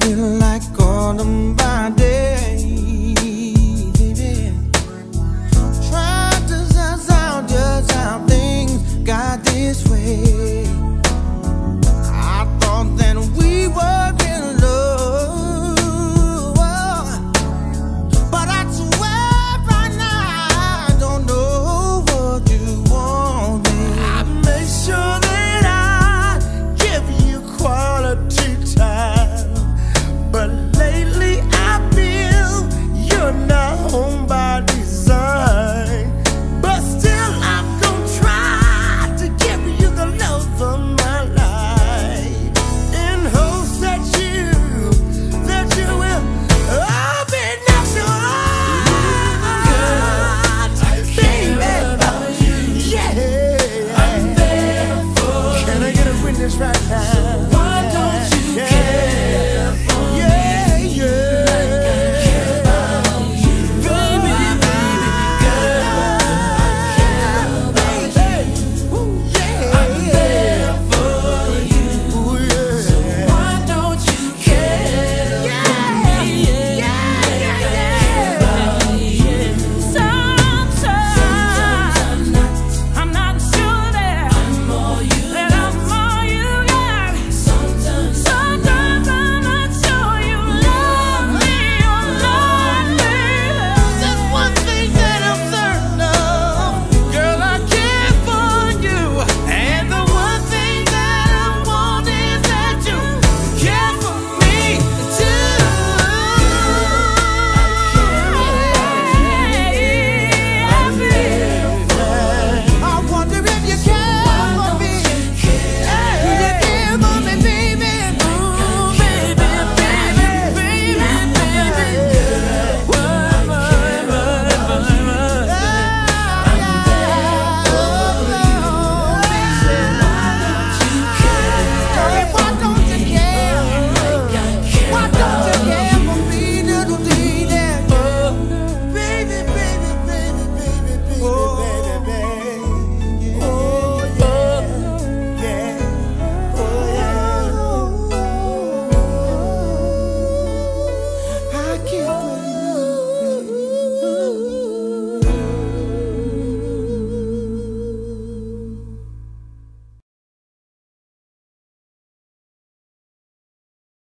feel like all of my